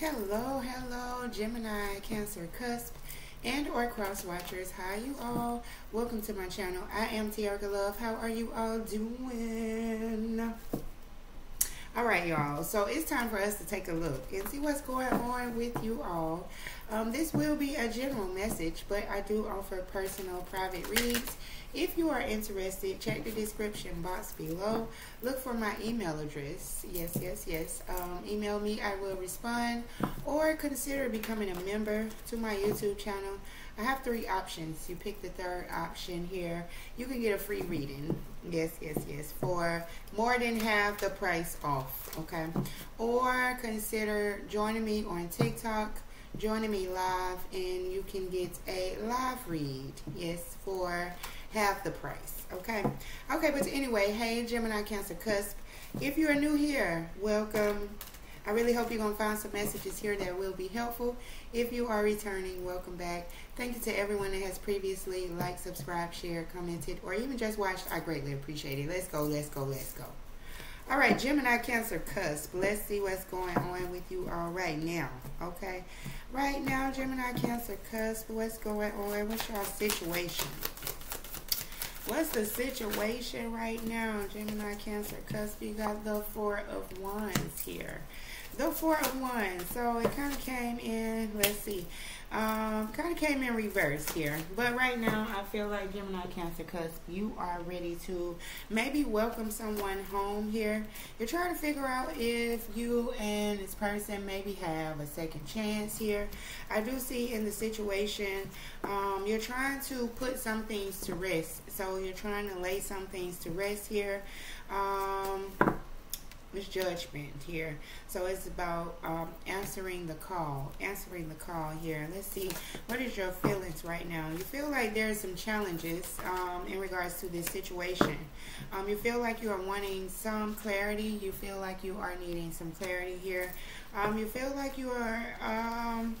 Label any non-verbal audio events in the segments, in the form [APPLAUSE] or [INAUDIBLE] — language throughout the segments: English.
Hello, hello, Gemini, Cancer, Cusp, and or Cross Watchers. Hi, you all. Welcome to my channel. I am Tericka Love. How are you all doing? All right, y'all. So it's time for us to take a look and see what's going on with you all. Um, this will be a general message, but I do offer personal private reads if you are interested, check the description box below. Look for my email address. Yes, yes, yes. Um, email me, I will respond. Or consider becoming a member to my YouTube channel. I have three options. You pick the third option here. You can get a free reading. Yes, yes, yes. For more than half the price off. Okay. Or consider joining me on TikTok joining me live and you can get a live read yes for half the price. Okay. Okay, but anyway, hey Gemini Cancer Cusp. If you are new here, welcome. I really hope you're going to find some messages here that will be helpful. If you are returning, welcome back. Thank you to everyone that has previously liked, subscribed, shared, commented, or even just watched. I greatly appreciate it. Let's go, let's go, let's go. All right, Gemini Cancer Cusp. Let's see what's going on with you all right now. Okay. Right now, Gemini Cancer Cusp, what's going on? What's your situation? What's the situation right now, Gemini, Cancer, Cusp? You got the Four of Wands here. The Four of Wands. So it kind of came in, let's see, um, kind of came in reverse here. But right now, I feel like Gemini, Cancer, Cusp, you are ready to maybe welcome someone home here. You're trying to figure out if you and this person maybe have a second chance here. I do see in the situation, um, you're trying to put some things to rest. So you're trying to lay some things to rest here. Um, it's judgment here. So it's about um, answering the call, answering the call here. Let's see, what is your feelings right now? You feel like there's some challenges um, in regards to this situation. Um, you feel like you are wanting some clarity. You feel like you are needing some clarity here. Um, you feel like you are, um,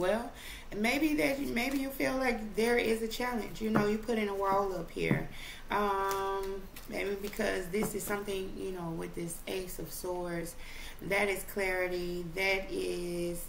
well, maybe that maybe you feel like there is a challenge. You know, you put in a wall up here. Um, maybe because this is something you know with this ace of swords that is clarity that is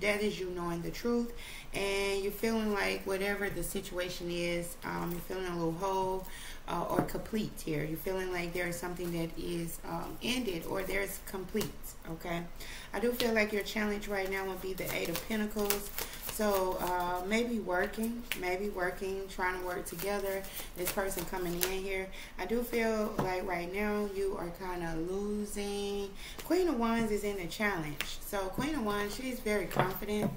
that is you knowing the truth and you're feeling like whatever the situation is um, you're feeling a little whole uh, or complete here. You're feeling like there is something that is um, ended or there's complete okay? I do feel like your challenge right now would be the eight of pentacles so uh, maybe working, maybe working, trying to work together. This person coming in here. I do feel like right now you are kind of losing. Queen of Wands is in a challenge. So Queen of Wands, she's very confident.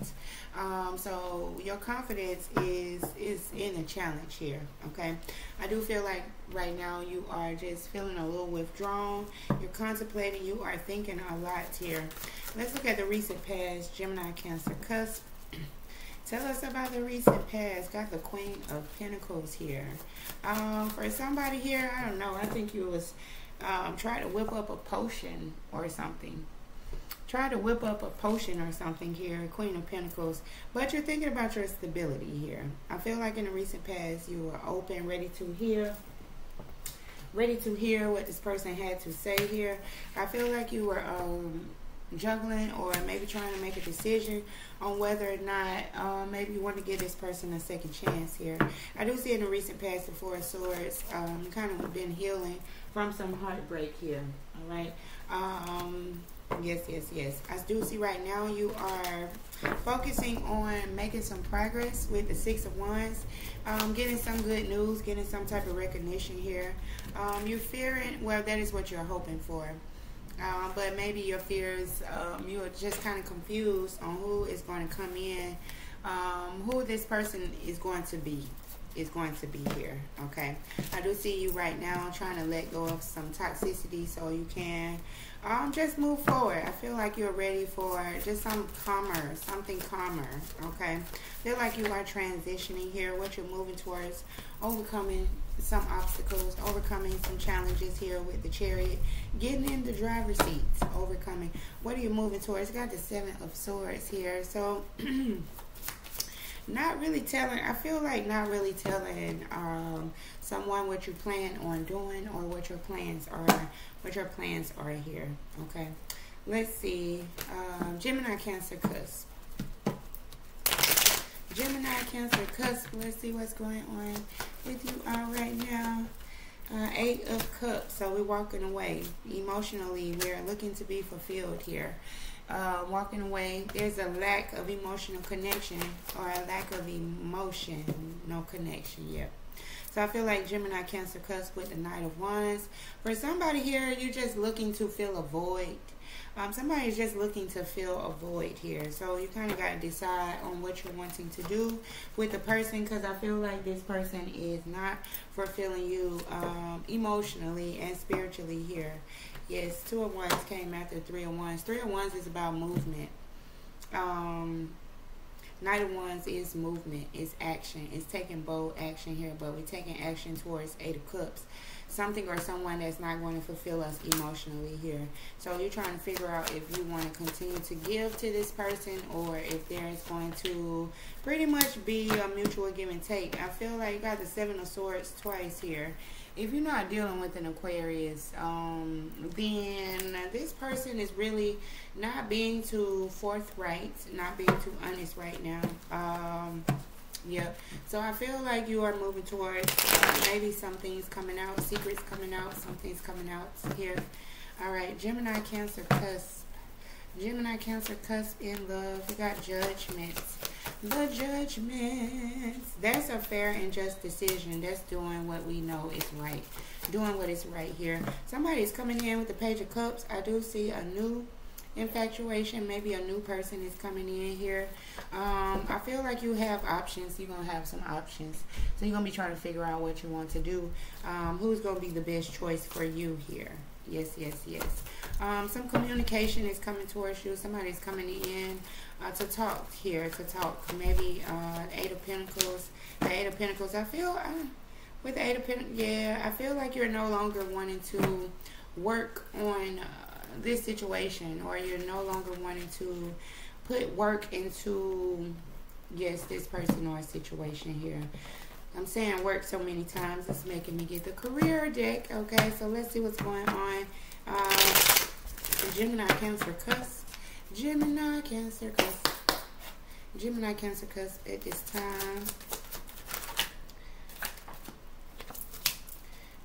Um, so your confidence is is in a challenge here. Okay, I do feel like right now you are just feeling a little withdrawn. You're contemplating. You are thinking a lot here. Let's look at the recent past. Gemini, Cancer, Cusp. Tell us about the recent past. Got the Queen of Pentacles here. Um, for somebody here, I don't know. I think you was um, trying to whip up a potion or something. Try to whip up a potion or something here, Queen of Pentacles. But you're thinking about your stability here. I feel like in the recent past, you were open, ready to hear ready to hear what this person had to say here. I feel like you were um, juggling or maybe trying to make a decision on whether or not uh, maybe you want to give this person a second chance here. I do see in the recent past the Four of Swords um, kind of been healing from some heartbreak here. All right. Um, yes, yes, yes. I do see right now you are focusing on making some progress with the Six of Wands, um, getting some good news, getting some type of recognition here. Um, you're fearing, well, that is what you're hoping for. Um, but maybe your fears, um, you're just kind of confused on who is going to come in, um, who this person is going to be, is going to be here. Okay, I do see you right now trying to let go of some toxicity so you can um, just move forward. I feel like you're ready for just some calmer, something calmer. Okay, I feel like you are transitioning here. What you're moving towards, overcoming some obstacles, overcoming some challenges here with the chariot, getting in the driver's seat, overcoming. What are you moving towards? got the seven of swords here. So [CLEARS THROAT] not really telling i feel like not really telling um, someone what you plan on doing or what your plans are what your plans are here okay let's see. Um, Gemini, Cancer, Cusp. Gemini, Cancer, Cusp. Let's see what's going on with you all right now. Uh, eight of Cups. So we're walking away. Emotionally, we're looking to be fulfilled here. Uh, walking away, there's a lack of emotional connection or a lack of emotion, no connection yet. So I feel like Gemini, Cancer, Cusp with the Knight of Wands. For somebody here, you're just looking to fill a void. Um, somebody's just looking to fill a void here. So you kind of got to decide on what you're wanting to do with the person because I feel like this person is not fulfilling you um, emotionally and spiritually here. Yes, two of wands came after three of wands. Three of wands is about movement. Um, Knight of Wands is movement, is action, it's taking bold action here, but we're taking action towards Eight of Cups. Something or someone that's not going to fulfill us emotionally here. So you're trying to figure out if you want to continue to give to this person or if there is going to pretty much be a mutual give and take. I feel like you got the Seven of Swords twice here if you're not dealing with an Aquarius, um, then this person is really not being too forthright, not being too honest right now. Um, yep. So I feel like you are moving towards uh, maybe something's coming out, secrets coming out, something's coming out here. All right, Gemini, Cancer, Cusp. Gemini, Cancer, Cusp in love. We got judgments the judgments. That's a fair and just decision. That's doing what we know is right. Doing what is right here. Somebody's coming in with the Page of Cups. I do see a new infatuation. Maybe a new person is coming in here. Um, I feel like you have options. You're going to have some options. So you're going to be trying to figure out what you want to do. Um, who's going to be the best choice for you here? Yes, yes, yes. Um, some communication is coming towards you. Somebody's coming in uh, to talk here, to talk. Maybe uh, Eight of Pentacles. The Eight of Pentacles. I feel uh, with Eight of Pentacles, yeah, I feel like you're no longer wanting to work on uh, this situation, or you're no longer wanting to put work into yes, this person or situation here. I'm saying work so many times, it's making me get the career deck. Okay, so let's see what's going on. Uh, Gemini, Cancer, Cusp. Gemini, Cancer, Cusp. Gemini, Cancer, Cusp at this time.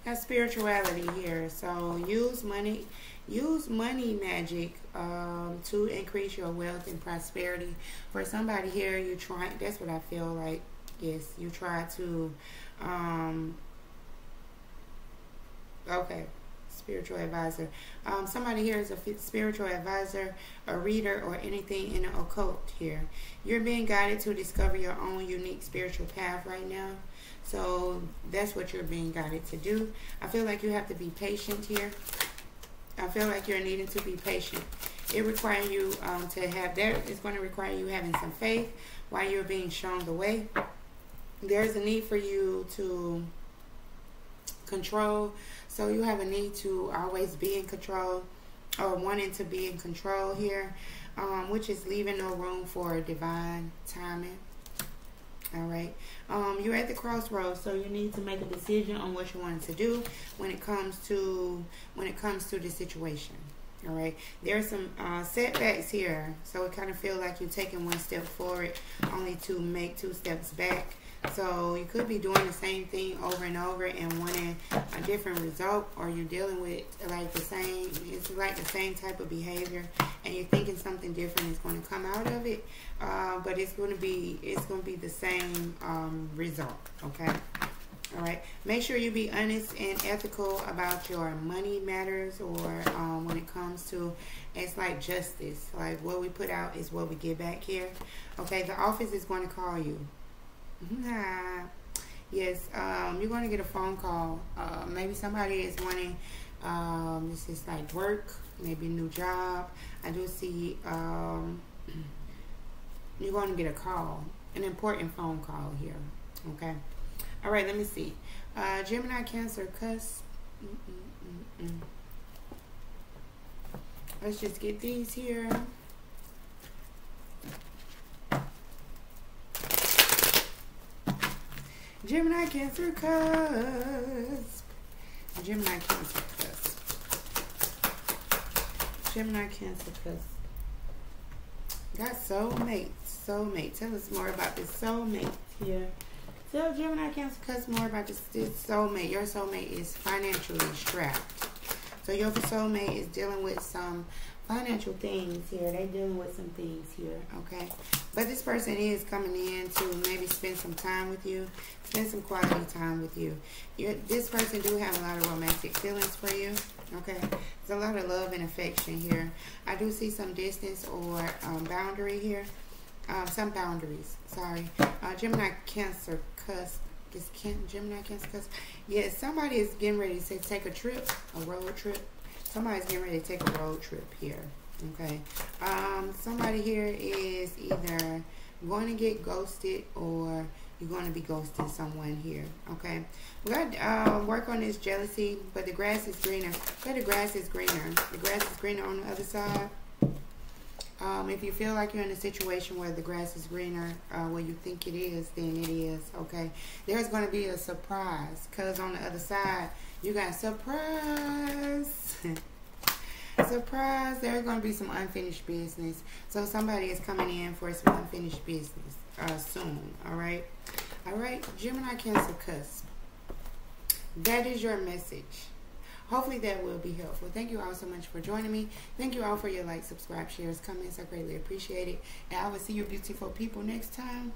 Got spirituality here. So use money, use money magic um, to increase your wealth and prosperity. For somebody here, you try. That's what I feel like. Yes, you try to. Um, okay spiritual advisor. Um, somebody here is a spiritual advisor, a reader, or anything in the occult here. You're being guided to discover your own unique spiritual path right now. So that's what you're being guided to do. I feel like you have to be patient here. I feel like you're needing to be patient. It requires you um, to have that. It's going to require you having some faith while you're being shown the way. There's a need for you to control so you have a need to always be in control or wanting to be in control here, um, which is leaving no room for divine timing. All right. Um, you're at the crossroads, so you need to make a decision on what you want to do when it comes to when it comes to the situation. All right. There are some uh, setbacks here, so it kind of feels like you're taking one step forward, only to make two steps back. So you could be doing the same thing over and over and wanting a different result, or you're dealing with like the same, it's like the same type of behavior, and you're thinking something different is going to come out of it, uh, but it's going to be it's going to be the same um, result. Okay. All right. Make sure you be honest and ethical about your money matters, or um, when it comes to it's like justice. Like what we put out is what we get back here. Okay. The office is going to call you. Nah. Yes, um, you're going to get a phone call. Uh, maybe somebody is wanting, um, this is like work, maybe a new job. I do see um, [CLEARS THROAT] you're going to get a call, an important phone call here. Okay. All right, let me see. Uh, Gemini, Cancer, Cusp. Mm -mm -mm Let's just get these here. Gemini, Cancer, Cusp. Gemini, Cancer, Cusp. Gemini, Cancer, cusp. Got soulmate. Soulmate. Tell us more about this soulmate here. Tell Gemini, Cancer, cusp more about this, this soulmate. Your soulmate is financially strapped. So your soulmate is dealing with some financial things here. They're dealing with some things here, okay? But this person is coming in to maybe spend some time with you, spend some quality time with you. You're, this person do have a lot of romantic feelings for you, okay? There's a lot of love and affection here. I do see some distance or um, boundary here. Um, some boundaries, sorry. Uh, Gemini, Cancer, cusp. Can Gemini, Cancer, cusp. Yes, yeah, somebody is getting ready to take a trip, a road trip somebody's getting ready to take a road trip here. Okay. Um, somebody here is either going to get ghosted or you're going to be ghosting someone here. Okay. We got to uh, work on this jealousy, but the grass is greener. But the grass is greener. The grass is greener on the other side. Um, if you feel like you're in a situation where the grass is greener, uh, where you think it is, then it is, okay? There's going to be a surprise, because on the other side, you got surprise. [LAUGHS] surprise, there's going to be some unfinished business. So somebody is coming in for some unfinished business uh, soon, all right? All right, Gemini, Cancer, Cusp. That is your message. Hopefully that will be helpful. Thank you all so much for joining me. Thank you all for your likes, subscribe, shares, comments. I greatly appreciate it. And I will see you beautiful people next time.